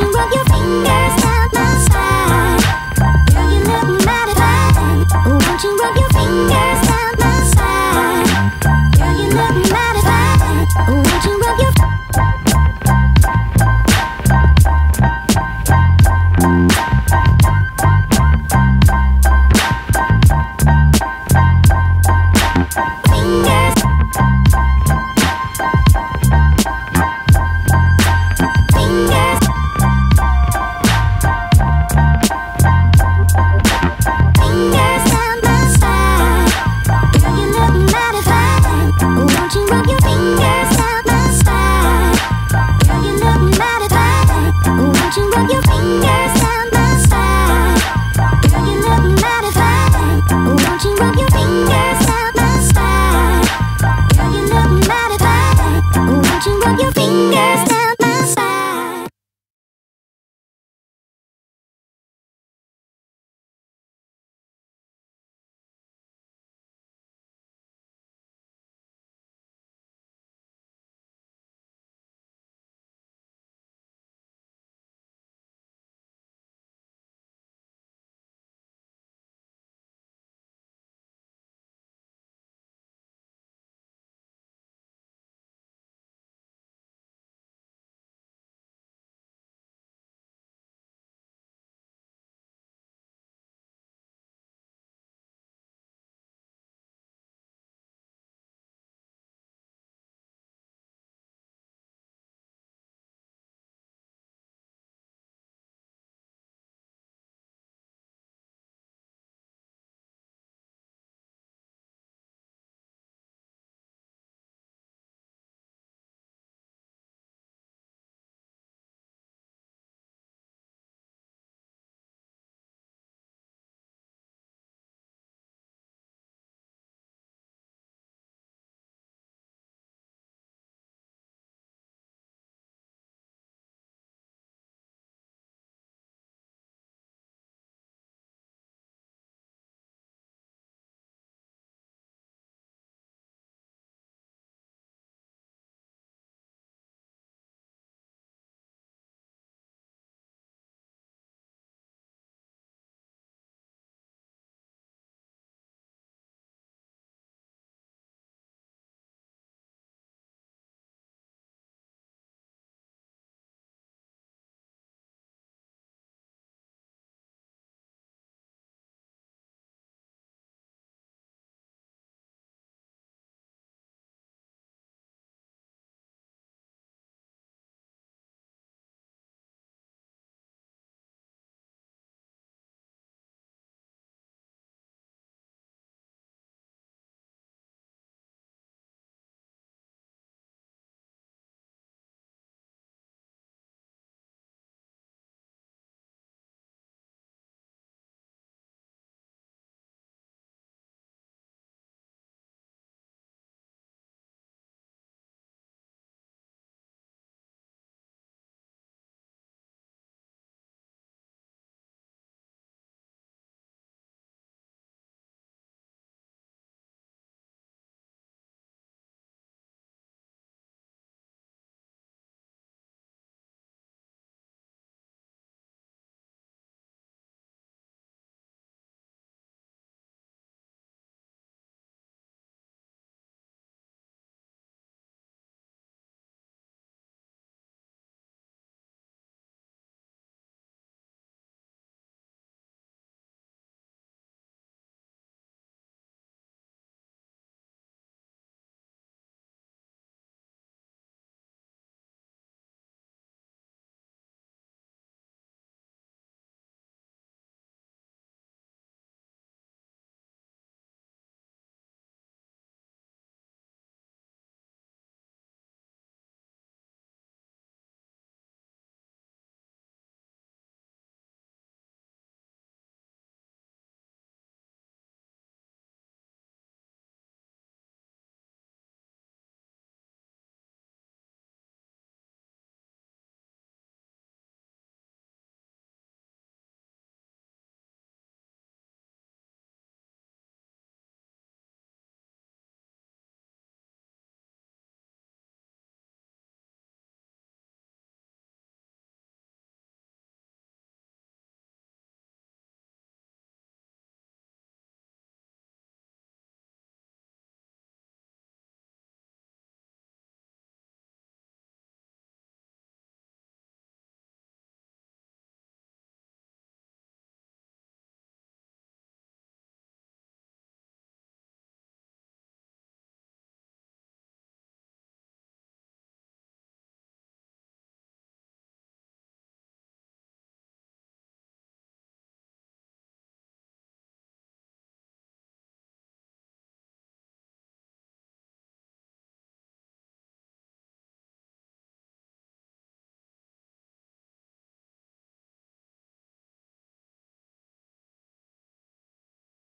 Motion, rub your fingers down.